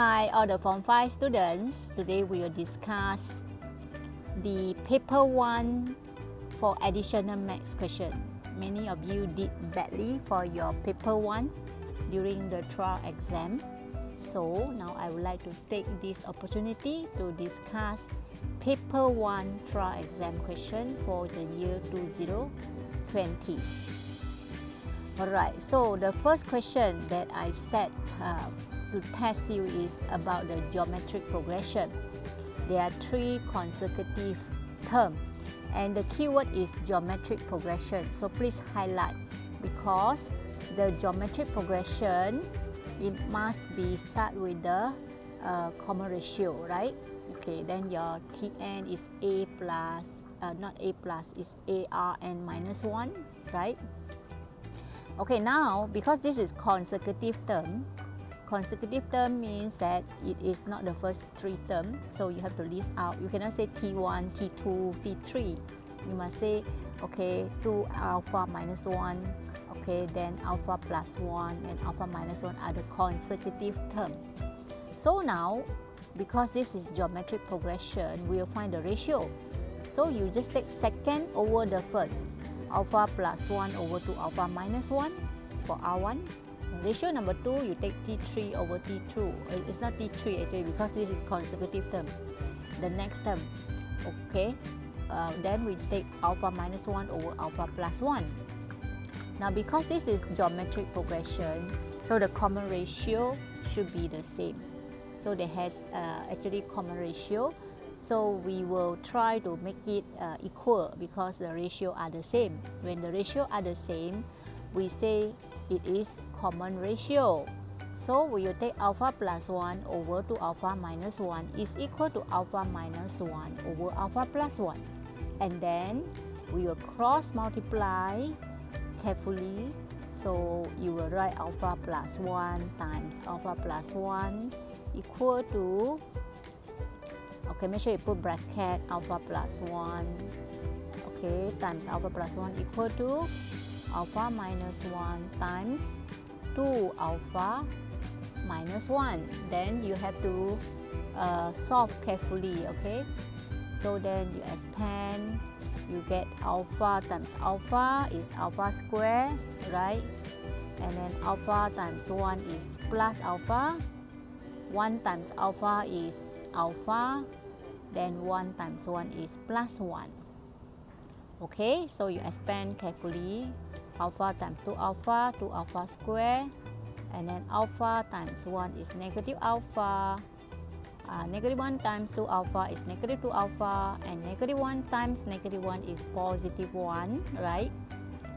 Hi, all the Form 5 students. Today we will discuss the paper 1 for additional maths question. Many of you did badly for your paper 1 during the trial exam. So now I would like to take this opportunity to discuss paper 1 trial exam question for the year 2020. Alright, so the first question that I set uh, to test you is about the geometric progression. There are three consecutive terms and the keyword is geometric progression. So please highlight because the geometric progression it must be start with the uh, common ratio, right? Okay, then your Tn is a plus, uh, not a plus, is arn minus 1, right? Okay, now because this is consecutive term, consecutive term means that it is not the first three terms. so you have to list out. You cannot say T1, T2, T3. You must say, okay, 2 alpha minus 1, okay, then alpha plus 1 and alpha minus 1 are the consecutive term. So now, because this is geometric progression, we will find the ratio. So you just take second over the first alpha plus 1 over 2 alpha minus 1 for R1. Ratio number 2, you take T3 over T2. It's not T3 actually because this is consecutive term. The next term, okay. Uh, then we take alpha minus 1 over alpha plus 1. Now because this is geometric progression, so the common ratio should be the same. So they has uh, actually common ratio so we will try to make it uh, equal because the ratio are the same. When the ratio are the same, we say it is common ratio. So we will take alpha plus 1 over to alpha minus 1 is equal to alpha minus 1 over alpha plus 1. And then we will cross multiply carefully. So you will write alpha plus 1 times alpha plus 1 equal to okay make sure you put bracket alpha plus 1 okay times alpha plus 1 equal to alpha minus 1 times 2 alpha minus 1 then you have to uh, solve carefully okay? So then you expand you get alpha times alpha is alpha square right? And then alpha times 1 is plus alpha. 1 times alpha is alpha. Then 1 times 1 is plus 1 okay so you expand carefully alpha times 2 alpha 2 alpha square and then alpha times 1 is negative alpha. Uh, negative 1 times 2 alpha is negative 2 alpha and negative 1 times negative 1 is positive 1 right?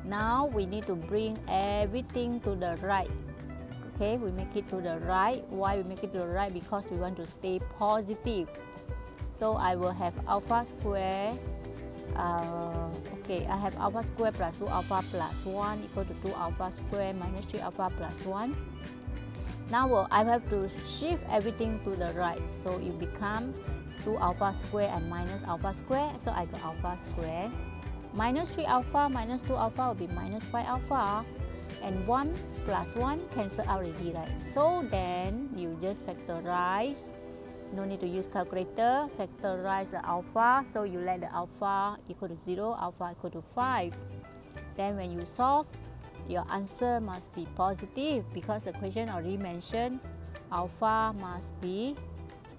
Now we need to bring everything to the right. Okay we make it to the right. Why we make it to the right? Because we want to stay positive. So I will have alpha square uh, okay I have alpha square plus 2 alpha plus 1 equal to 2 alpha square minus 3 alpha plus 1 now I have to shift everything to the right. So it become 2 alpha square and minus alpha square. So I got alpha square. Minus 3 alpha minus 2 alpha will be minus 5 alpha. And 1 plus 1 cancel out already right? So then you just factorize no need to use calculator factorize the alpha so you let the alpha equal to 0 alpha equal to 5 then when you solve your answer must be positive because the question already mentioned alpha must be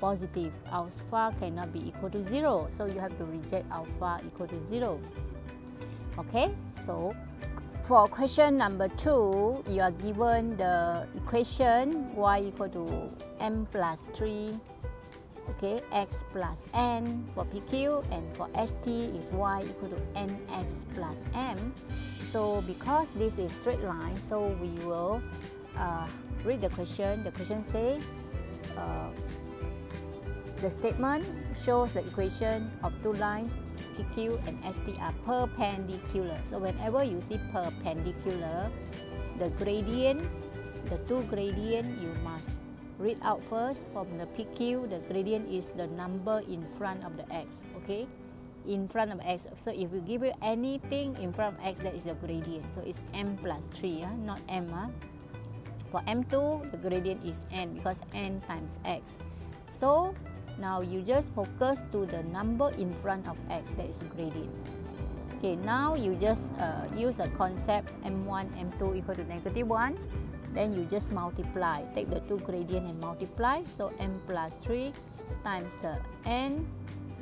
positive. Alpha cannot be equal to 0 so you have to reject alpha equal to 0 okay so for question number 2 you are given the equation y equal to m plus 3 okay x plus n for pq and for st is y equal to nx plus m. So because this is straight line so we will uh, read the question. The question says uh, the statement shows the equation of two lines pq and st are perpendicular. So whenever you see perpendicular the gradient the two gradient you must read out first from the PQ, the gradient is the number in front of the x, okay? In front of x. So if we give you anything in front of x, that is the gradient. So it's m plus 3, uh, not m. Uh. For m2, the gradient is n because n times x. So now you just focus to the number in front of x that is gradient. Okay, now you just uh, use a concept m1, m2 equal to negative 1. Then you just multiply. Take the two gradient and multiply. So m plus 3 times the n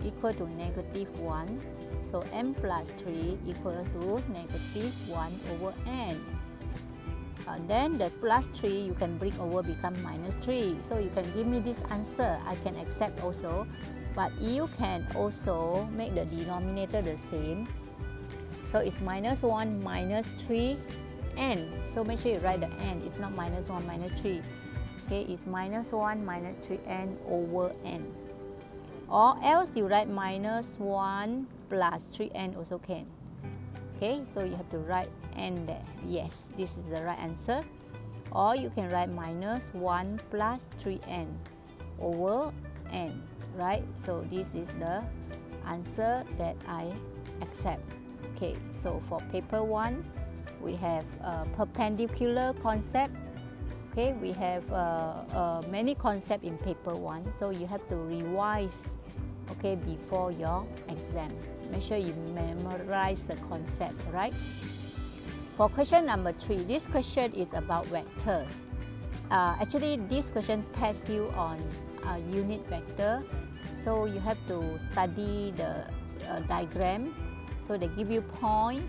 equal to negative 1. So m plus 3 equal to negative 1 over n. and then the plus 3 you can bring over become minus 3. So you can give me this answer. I can accept also. But you can also make the denominator the same so it's minus 1 minus 3 n. So make sure you write the n. It's not minus 1 minus 3. Okay, it's minus 1 minus 3n over n. Or else you write minus 1 plus 3n also can. Okay, so you have to write n there. Yes, this is the right answer. Or you can write minus 1 plus 3n over n. Right, so this is the answer that I accept. Okay, so for paper 1, we have a perpendicular concept. Okay, we have uh, uh, many concepts in paper 1, so you have to revise okay, before your exam. Make sure you memorize the concept, right? For question number 3, this question is about vectors. Uh, actually, this question tests you on a unit vector. So you have to study the uh, diagram so they give you point,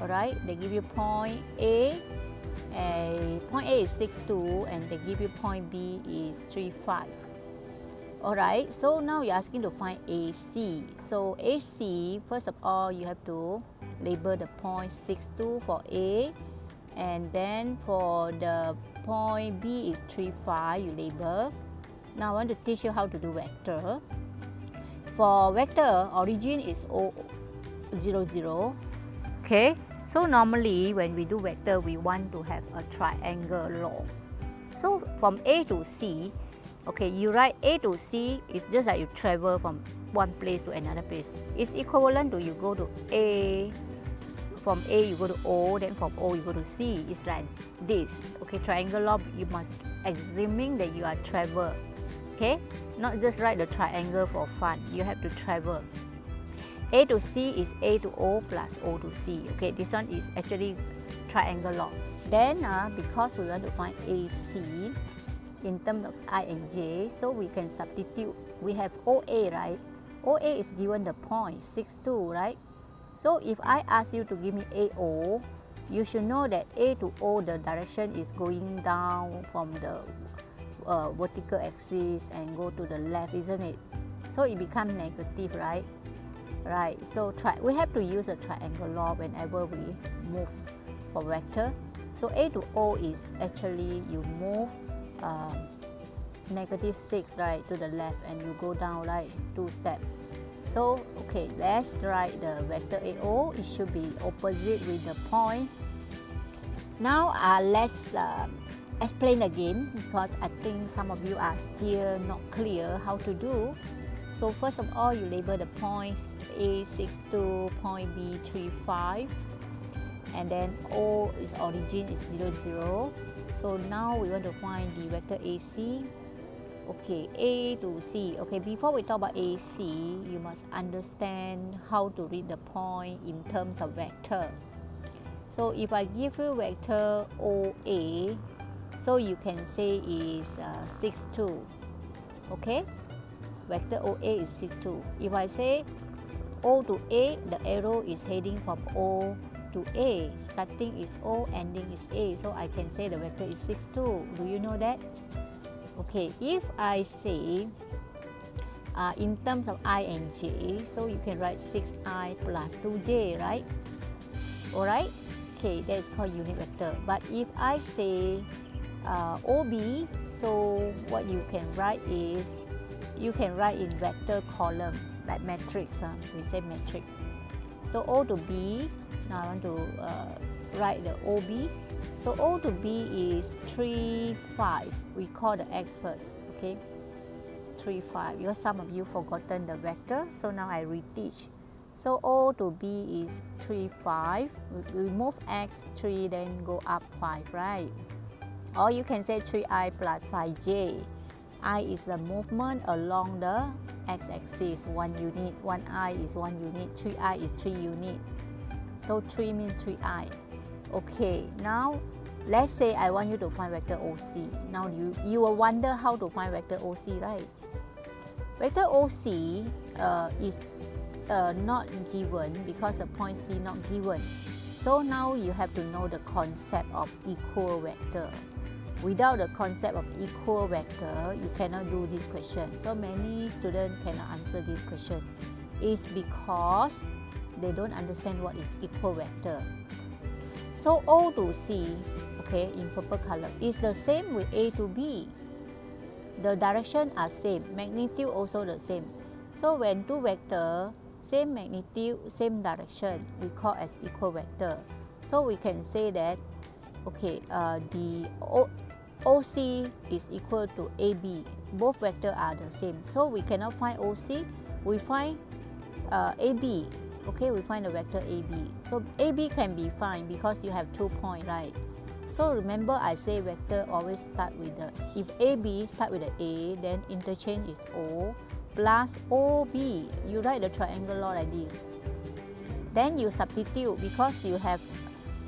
all right? They give you point A, a point A is 6, 2, and they give you point B is 3, 5. All right, so now you're asking to find AC. So AC, first of all, you have to label the point 6, 2 for A, and then for the point B is 3, 5, you label. Now I want to teach you how to do vector. For vector, origin is O 0, 0. Okay, so normally when we do vector, we want to have a triangle law. So from A to C, okay, you write A to C it's just like you travel from one place to another place. It's equivalent to you go to A, from A you go to O, then from O you go to C. It's like this. Okay, triangle law, you must assuming that you are travel. Okay, not just write the triangle for fun. You have to travel. A to C is A to O plus O to C. Okay, this one is actually triangle law. Then uh, because we want to find AC in terms of I and J, so we can substitute. We have OA, right? OA is given the point 6, 2, right? So if I ask you to give me AO, you should know that A to O, the direction is going down from the uh, vertical axis and go to the left, isn't it? So it becomes negative, right? Right so try we have to use a triangle law whenever we move for vector. So a to o is actually you move uh, negative 6 right to the left and you go down right two steps so okay let's write the vector AO it should be opposite with the point. Now uh, let's uh, explain again because I think some of you are still not clear how to do. So first of all, you label the points A62, point B35, and then O is origin is 0, 0. So now we want to find the vector AC. Okay, A to C. Okay, before we talk about AC, you must understand how to read the point in terms of vector. So if I give you vector OA, so you can say is uh, 6, 2. Okay? vector OA is 6, 2. If I say O to A, the arrow is heading from O to A. Starting is O, ending is A. So I can say the vector is 6, 2. Do you know that? Okay, if I say uh, in terms of I and J, so you can write 6i plus 2j, right? Alright? Okay, that is called unit vector. But if I say uh, OB, so what you can write is you can write in vector column like matrix. Uh, we say matrix. So O to B, now I want to uh, write the OB. So O to B is 3, 5. We call the x first, okay? 3, 5. Because some of you forgotten the vector, so now I reteach. So O to B is 3, 5. We move x 3, then go up 5, right? Or you can say 3i plus 5j. i is the movement along the x-axis, 1 unit. 1i is 1 unit, 3i is 3 unit. So 3 means 3i. Okay, now let's say I want you to find vector OC. Now you, you will wonder how to find vector OC, right? Vector OC uh, is uh, not given because the point C not given. So now you have to know the concept of equal vector. Without the concept of equal vector, you cannot do this question. So many students cannot answer this question. It's because they don't understand what is equal vector. So O to C, okay, in purple color, is the same with A to B. The direction are same, magnitude also the same. So when two vector same magnitude, same direction, we call as equal vector. So we can say that, okay, uh, the o OC is equal to AB. Both vector are the same. So we cannot find OC, we find uh, AB. Okay, we find the vector AB. So AB can be found because you have two points, right? So remember I say vector always start with the, if AB start with the A, then interchange is O, plus OB. You write the triangle law like this. Then you substitute because you have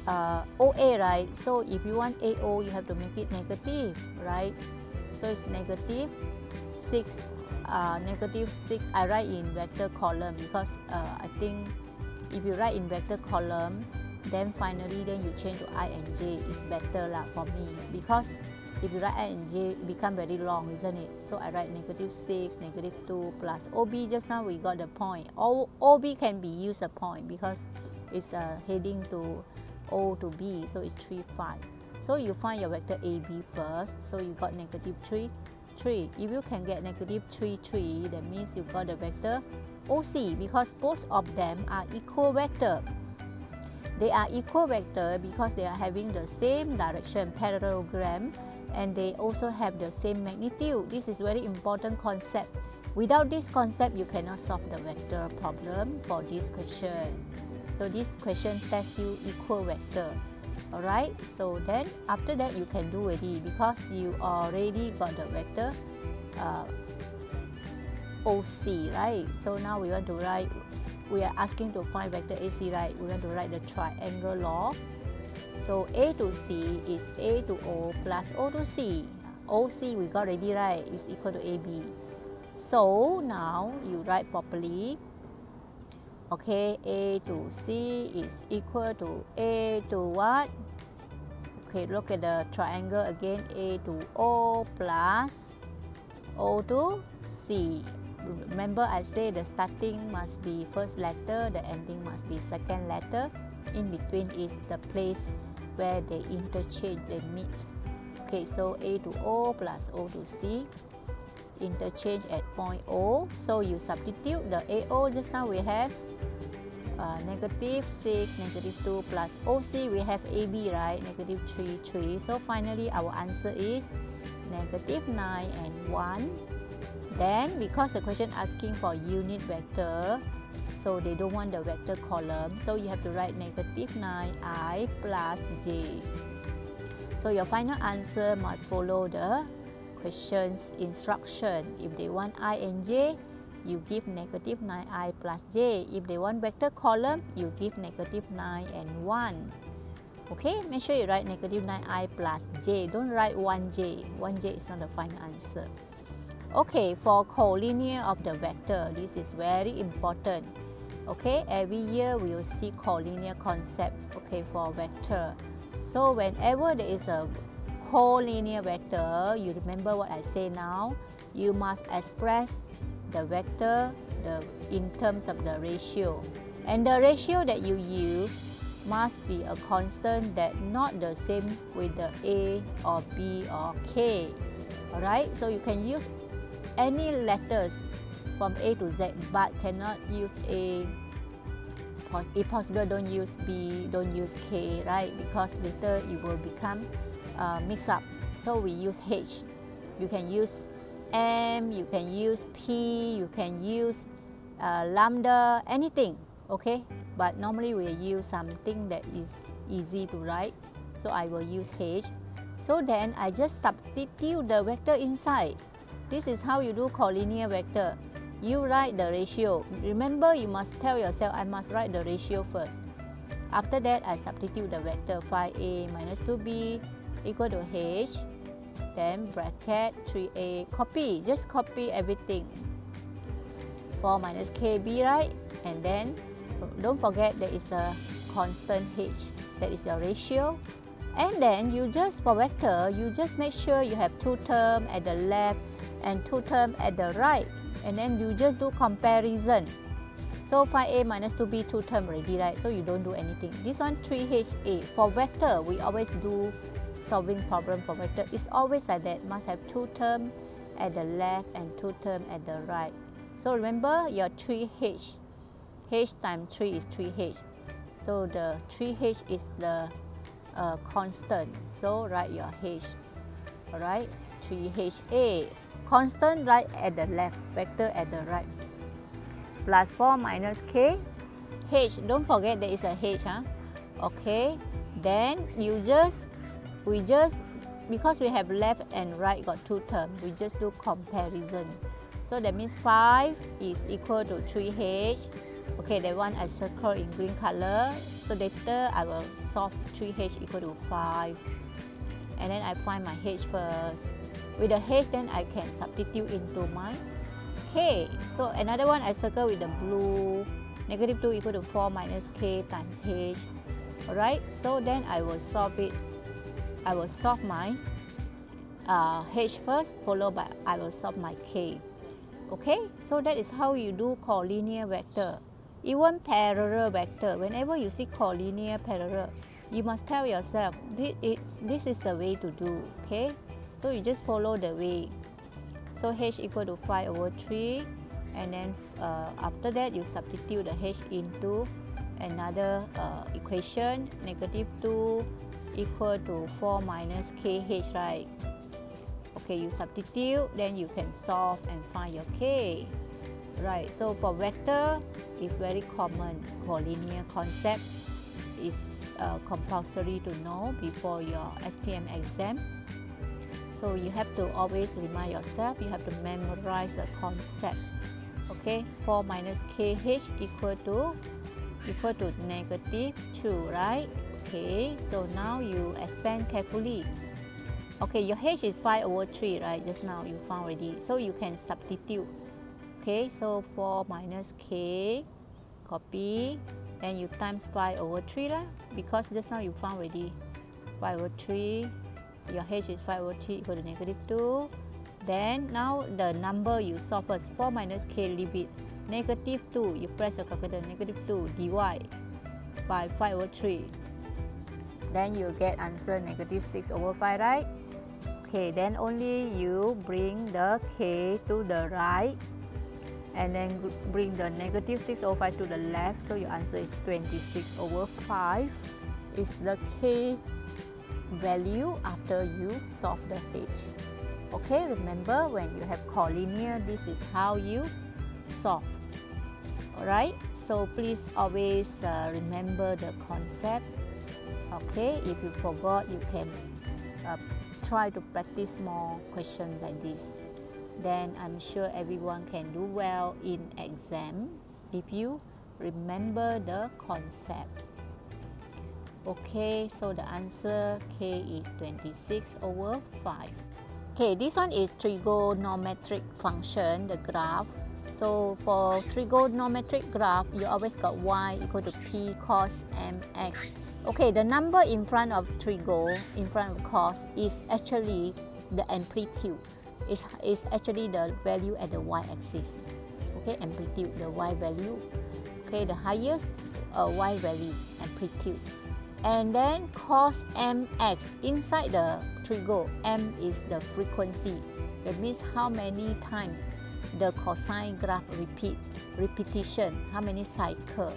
uh, OA, right? So if you want AO, you have to make it negative, right? So it's negative 6, uh, negative 6. I write in vector column because uh, I think if you write in vector column, then finally then you change to I and J. It's better lah for me because if you write I and J, it become very long, isn't it? So I write negative 6, negative 2 plus OB. Just now we got the point. O, OB can be used a point because it's uh, heading to O to B, so it's 3, 5. So you find your vector AB first. So you got negative 3, 3. If you can get negative 3, 3, that means you got the vector OC because both of them are equal vector. They are equal vector because they are having the same direction parallelogram and they also have the same magnitude. This is very important concept. Without this concept, you cannot solve the vector problem for this question. So this question tests you equal vector. Alright, so then after that you can do already because you already got the vector uh, OC, right? So now we want to write, we are asking to find vector AC, right? We want to write the triangle law so A to C is A to O plus O to C. OC we got ready, right? Is equal to AB. So now you write properly. Okay, A to C is equal to A to what? Okay, look at the triangle again. A to O plus O to C. Remember I say the starting must be first letter, the ending must be second letter. In between is the place where they interchange, they meet. Okay, so A to O plus O to C interchange at point O. So you substitute the AO just now we have uh, negative 6, negative 2 plus OC we have AB right, negative 3, 3. So finally our answer is negative 9 and 1. Then because the question asking for unit vector, so they don't want the vector column. So you have to write negative 9i plus j. So your final answer must follow the question's instruction. If they want i and j, you give negative 9i plus j. If they want vector column, you give negative 9 and 1. Okay, make sure you write negative 9i plus j. Don't write 1j. 1j is not the final answer. Okay, for collinear of the vector, this is very important okay every year we will see collinear concept okay for vector so whenever there is a collinear vector you remember what I say now you must express the vector the in terms of the ratio. And the ratio that you use must be a constant that not the same with the A or B or K. Alright? So you can use any letters from A to Z but cannot use A. If possible don't use B don't use K right? Because later it will become uh, mixed up. So we use H. You can use M you can use P you can use uh, lambda anything okay but normally we use something that is easy to write so I will use H So then I just substitute the vector inside. This is how you do collinear vector. You write the ratio. Remember, you must tell yourself, I must write the ratio first. After that, I substitute the vector 5a minus 2b equal to h. Then bracket 3a. Copy, just copy everything. 4 minus kb, right? And then, don't forget there is a constant h. That is your ratio. And then you just, for vector, you just make sure you have two term at the left and two term at the right. And then you just do comparison. So 5a minus 2b, two term already, right? So you don't do anything. This one 3ha. For vector, we always do solving problem for vector. It's always like that. Must have two term at the left and two term at the right. So remember your 3h. h times 3 is 3h. So the 3h is the uh, constant. So write your h. Alright, 3ha. Constant right at the left, vector at the right. Plus 4 minus k. h, don't forget there is a h. Huh? Okay, then you just, we just, because we have left and right got two terms, we just do comparison. So that means 5 is equal to 3h. Okay, that one I circle in green color. So later I will solve 3h equal to 5. And then I find my h first. With the h, then I can substitute into my k. So another one I circle with the blue. Negative 2 equal to 4 minus k times h. Alright, so then I will solve it. I will solve my uh, h first, followed by I will solve my k. Okay, so that is how you do collinear vector. Even parallel vector, whenever you see collinear parallel, you must tell yourself, this is, this is the way to do, okay? So you just follow the way. So h equal to 5 over 3, and then uh, after that you substitute the h into another uh, equation, negative 2 equal to 4 minus kh, right? Okay, you substitute, then you can solve and find your k. Right, so for vector, it's very common. Collinear concept is uh, compulsory to know before your SPM exam. So you have to always remind yourself, you have to memorize the concept. Okay, 4 minus kh equal to equal to negative 2, right? Okay, so now you expand carefully. Okay, your h is 5 over 3, right? Just now you found already. So you can substitute. Okay so 4 minus k copy. Then you times 5 over 3 lah because just now you found already. 5 over 3 your h is 5 over 3 equal to negative 2 then now the number you solve first 4 minus k leave it. Negative 2 you press the calculator negative 2 dy by 5 over 3 then you get answer negative 6 over 5 right? Okay then only you bring the k to the right and then bring the negative 6 over 5 to the left so your answer is 26 over 5 is the k value after you solve the h. Okay remember when you have collinear this is how you solve. Alright so please always uh, remember the concept okay if you forgot you can uh, try to practice more questions like this then I'm sure everyone can do well in exam if you remember the concept. Okay, so the answer K is 26 over 5. Okay, this one is trigonometric function, the graph. So for trigonometric graph, you always got y equal to p cos mx. Okay, the number in front of trigo, in front of cos, is actually the amplitude is, is actually the value at the y-axis. Okay, amplitude, the y value. Okay, the highest uh, y value, amplitude. And then cos mx, inside the trigo, m is the frequency. That means how many times the cosine graph repeat, repetition, how many cycle.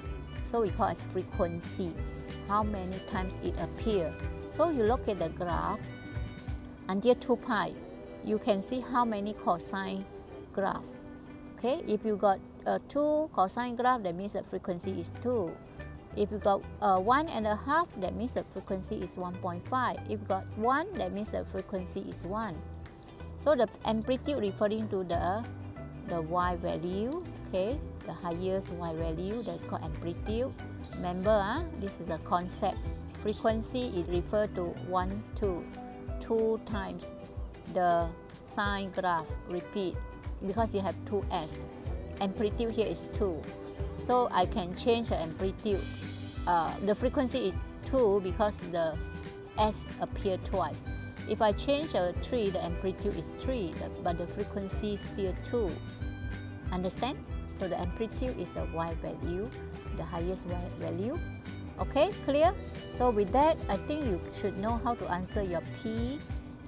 So we call as frequency, how many times it appear. So you look at the graph until 2 pi, you can see how many cosine graph. Okay, if you got a 2 cosine graph, that means the frequency is 2. If you got uh, one and a half, that means the frequency is 1.5. If you got one, that means the frequency is 1. So the amplitude referring to the the y value, okay, the highest y value, that's called amplitude. Remember, uh, this is a concept. Frequency is referred to 1, 2, 2 times the sine graph, repeat, because you have 2s. Amplitude here is 2. So I can change the amplitude. Uh, the frequency is 2 because the S appear twice. If I change a 3, the amplitude is 3, but the frequency is still 2. Understand? So the amplitude is the Y value, the highest value. Okay, clear? So with that, I think you should know how to answer your P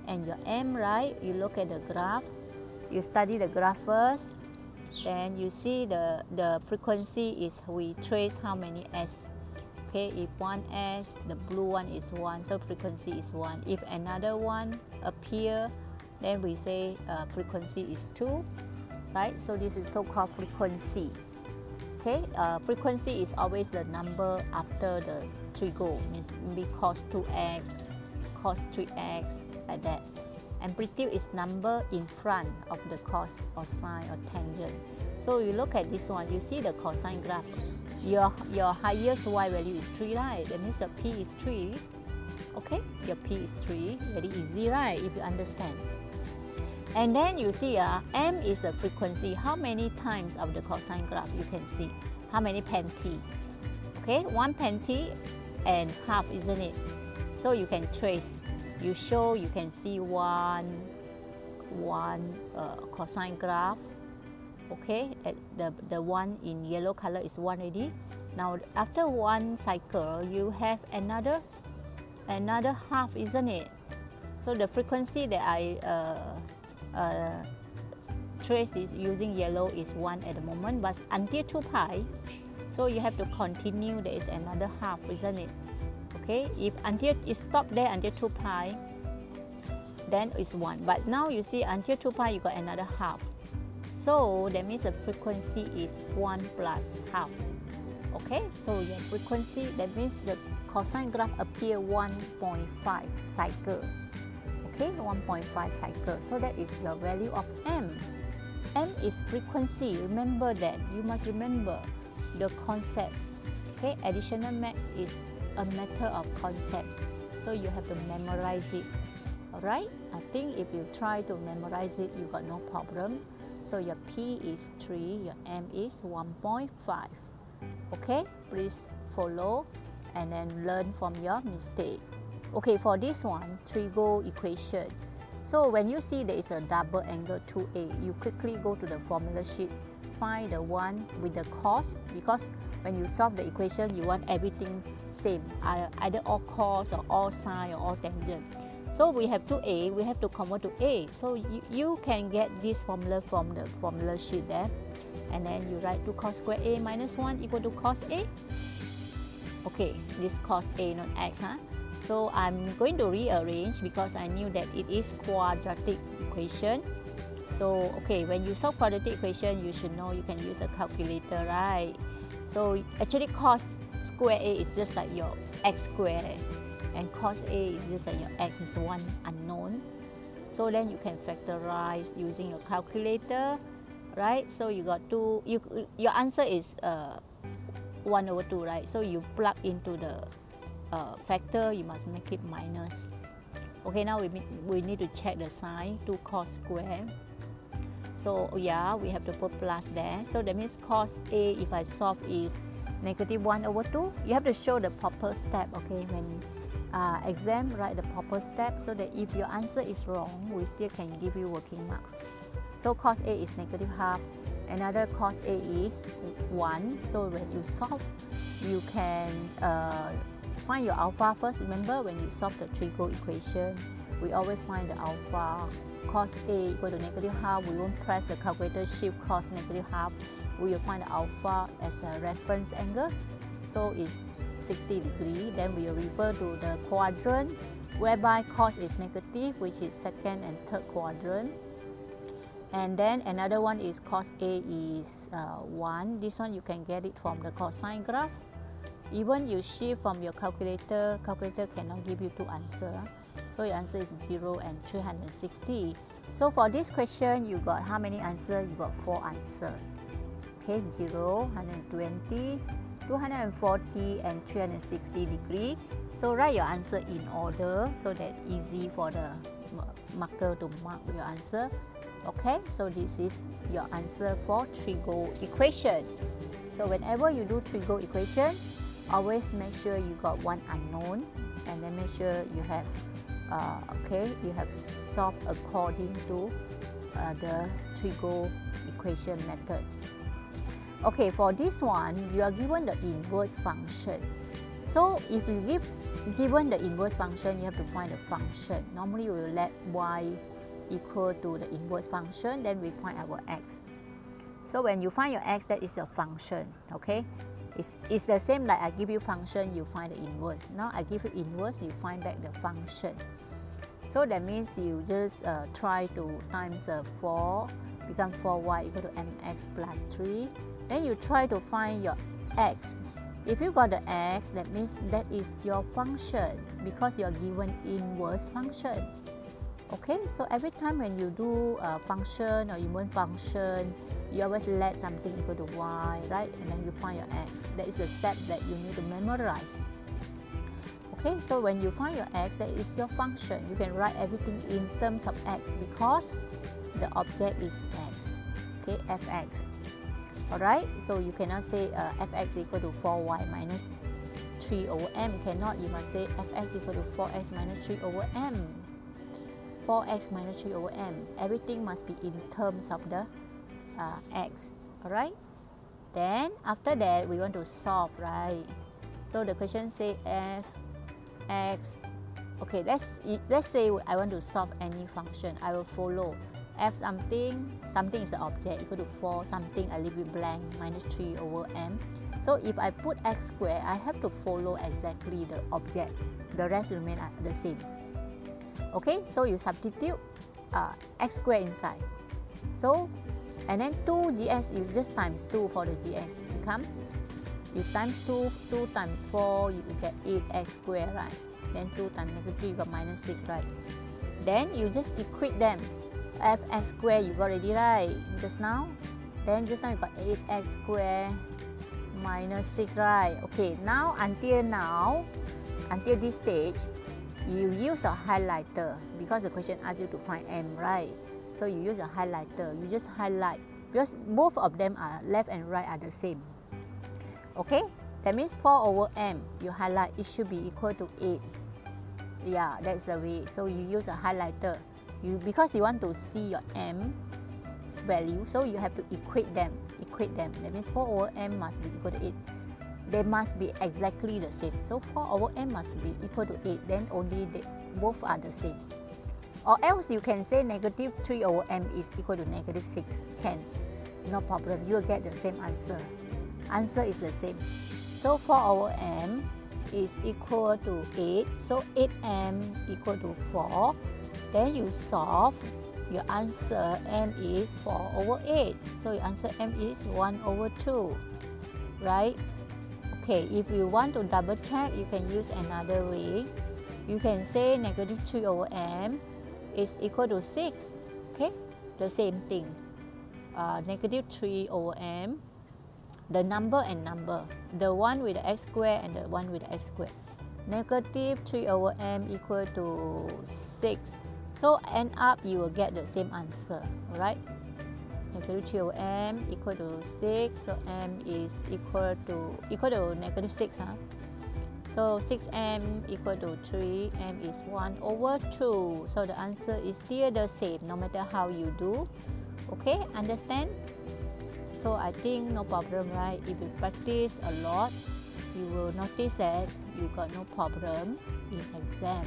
and your M, right? You look at the graph. You study the graph first. Then you see the, the frequency is we trace how many S. Okay, if one S, the blue one is 1, so frequency is 1. If another one appear, then we say uh, frequency is 2, right? So this is so-called frequency. Okay, uh, frequency is always the number after the trigo, means maybe cos 2x, cos 3x, like that amplitude is number in front of the cos or sine or tangent. So you look at this one, you see the cosine graph. Your, your highest y value is 3, right? That means the p is 3. Okay, your p is 3. Very easy, right? If you understand. And then you see uh, m is the frequency. How many times of the cosine graph you can see? How many penty? Okay, one penty and half, isn't it? So you can trace you show you can see one one uh, cosine graph okay At the the one in yellow color is one already now after one cycle you have another another half isn't it so the frequency that I uh, uh, trace is using yellow is 1 at the moment but until 2 pi so you have to continue there is another half isn't it? Okay if until it stop there until 2 pi then it's 1 but now you see until 2 pi you got another half. So that means the frequency is 1 plus half. Okay so your frequency that means the cosine graph appear 1.5 cycle okay 1.5 cycle. So that is your value of m. m is frequency. Remember that. You must remember the concept. Okay additional maths is a matter of concept. So you have to memorize it. Alright? I think if you try to memorize it you got no problem. So your P is 3 your M is 1.5 okay? Please follow and then learn from your mistake okay for this one trigo equation so when you see there is a double angle 2a you quickly go to the formula sheet find the one with the cos because when you solve the equation you want everything same, either all cos or all sine or all tangent. So we have 2a, we have to convert to a. So you, you can get this formula from the formula sheet there. And then you write 2 cos square a minus 1 equal to cos a. Okay, this cos a not x. Huh? So I'm going to rearrange because I knew that it is quadratic equation. So, okay, when you solve quadratic equation, you should know you can use a calculator, right? So, actually cos square a is just like your x square and cos a is just like your x is one unknown. So then you can factorize using your calculator, right? So you got two, you, your answer is uh, 1 over 2, right? So you plug into the uh, factor, you must make it minus. Okay, now we, we need to check the sign, 2 cos square. So yeah, we have to put plus there. So that means cos A, if I solve is negative 1 over 2. You have to show the proper step, okay, when uh, exam, write the proper step so that if your answer is wrong, we still can give you working marks. So cos A is negative half, another cos A is 1. So when you solve, you can uh, find your alpha first. Remember when you solve the trigo equation, we always find the alpha. Cos A equal to negative half, we won't press the calculator shift cos negative half we will find the alpha as a reference angle. So it's 60 degree. Then we will refer to the quadrant whereby cos is negative, which is second and third quadrant. And then another one is cos A is uh, 1. This one you can get it from the cosine graph. Even you shift from your calculator, calculator cannot give you two answer. So your answer is 0 and 360. So for this question, you got how many answers? You got 4 answers. Okay, 0, 120, 240 and 360 degree. So write your answer in order so that easy for the marker to mark your answer. Okay, so this is your answer for trigo equation. So whenever you do trigo equation, always make sure you got one unknown and then make sure you have uh, okay you have solved according to uh, the trigo equation method. Okay for this one you are given the inverse function. So if you give given the inverse function you have to find the function. Normally we will let y equal to the inverse function then we find our x. So when you find your x that is the function okay it's, it's the same like I give you function, you find the inverse. Now I give you inverse, you find back the function. So that means you just uh, try to times uh, 4, become 4y equal to mx plus 3. Then you try to find your x. If you got the x, that means that is your function because you're given inverse function. Okay, so every time when you do a function or inverse function, you always let something equal to y, right? And then you find your x. That is a step that you need to memorize. Okay, so when you find your x, that is your function. You can write everything in terms of x because the object is x. Okay, fx. Alright, so you cannot say uh, fx equal to 4y minus 3 over m. Cannot, you must say fx equal to 4x minus 3 over m. 4x minus 3 over m. Everything must be in terms of the uh, x alright? Then after that we want to solve right? So the question say f x. Okay let's let's say I want to solve any function. I will follow f something. Something is the object equal to 4 something I leave it blank minus 3 over m. So if I put x square I have to follow exactly the object. The rest remain the same. Okay so you substitute uh, x square inside. So and then 2 gs you just times 2 for the gs become you times 2 2 times 4 you get 8x squared right? Then 2 times negative 3 you got minus 6 right? Then you just equate them. Fx squared you got already right? Just now? Then just now you got 8x squared minus 6 right? Okay now until now until this stage you use a highlighter because the question asks you to find m right so you use a highlighter, you just highlight because both of them are left and right are the same. Okay, that means 4 over m, you highlight, it should be equal to 8. Yeah, that's the way. So you use a highlighter. You Because you want to see your m value, so you have to equate them. Equate them. That means 4 over m must be equal to 8. They must be exactly the same. So 4 over m must be equal to 8. Then only they, both are the same. Or else you can say negative 3 over m is equal to negative 6. Can. No problem. You will get the same answer. Answer is the same. So 4 over m is equal to 8. So 8m equal to 4. Then you solve. Your answer m is 4 over 8. So your answer m is 1 over 2. Right? Okay, if you want to double check, you can use another way. You can say negative 3 over m is equal to 6. Okay, the same thing. Uh, negative 3 over m, the number and number, the one with the x square and the one with the x square. Negative 3 over m equal to 6. So end up you will get the same answer, alright? Negative 3 over m equal to 6, so m is equal to equal to negative 6, huh? So 6m equal to 3, m is 1 over 2. So the answer is still the same no matter how you do. Okay, understand? So I think no problem, right? If you practice a lot, you will notice that you got no problem in exam.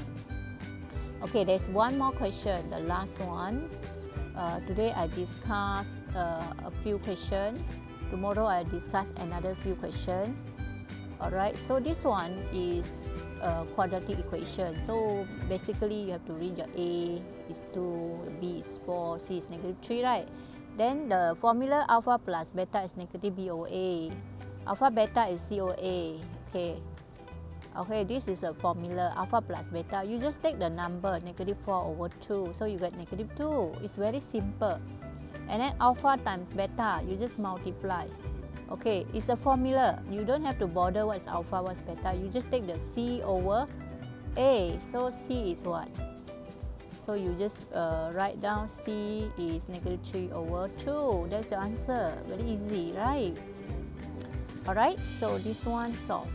Okay, there's one more question, the last one. Uh, today I discuss uh, a few questions. Tomorrow I discuss another few questions. Alright, so this one is a quadratic equation. So basically you have to read your A is 2, B is 4, C is negative 3, right? Then the formula alpha plus beta is negative B over A. Alpha beta is C over A. okay okay this is a formula alpha plus beta you just take the number negative 4 over 2 so you get negative 2 it's very simple and then alpha times beta you just multiply okay it's a formula. You don't have to bother what's alpha what's beta. You just take the c over a. So c is what? So you just uh, write down c is negative 3 over 2 that's the answer. Very easy right? Alright so this one solved.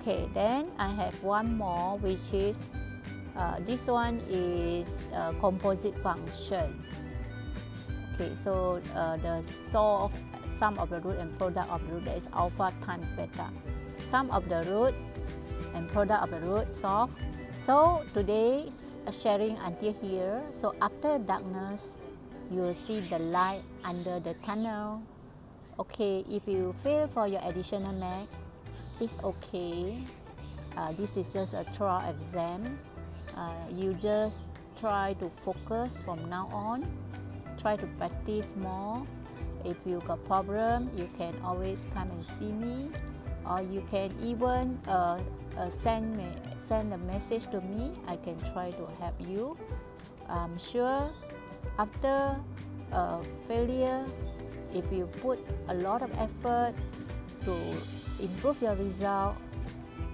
Okay then I have one more which is uh, this one is composite function. Okay so uh, the solve sum of the root and product of the root that is alpha times beta. Sum of the root and product of the root solve so today's sharing until here. So after darkness you will see the light under the tunnel. Okay if you fail for your additional maths it's okay. Uh, this is just a trial exam. Uh, you just try to focus from now on. Try to practice more if you got problem you can always come and see me or you can even uh, uh, send me send a message to me. I can try to help you. I'm sure after uh, failure if you put a lot of effort to improve your result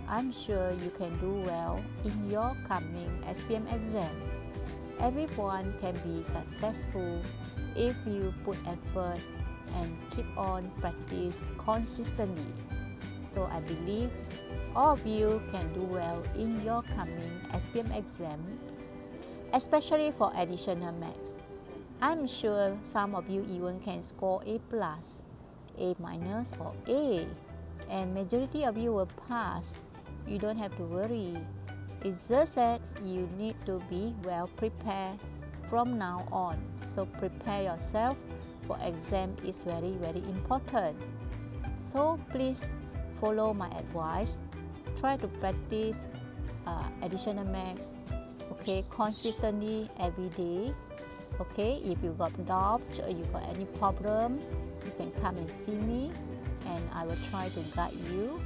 I'm sure you can do well in your coming SPM exam. Everyone can be successful if you put effort and keep on practice consistently. So I believe all of you can do well in your coming SPM exam, especially for additional maths. I'm sure some of you even can score A plus, A minus or A and majority of you will pass. You don't have to worry. It's just that you need to be well prepared from now on. So prepare yourself for exam is very very important. So please follow my advice. Try to practice uh, additional maths okay consistently every day okay if you got doubt or you got any problem you can come and see me and I will try to guide you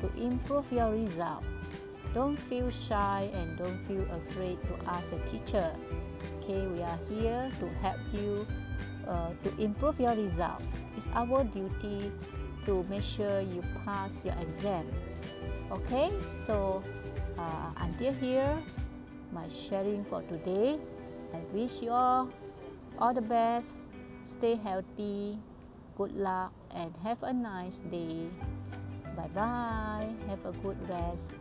to improve your result don't feel shy and don't feel afraid to ask a teacher okay we are here to help you uh, to improve your result. It's our duty to make sure you pass your exam. Okay, so uh, until here, my sharing for today. I wish you all all the best. Stay healthy. Good luck and have a nice day. Bye bye. Have a good rest.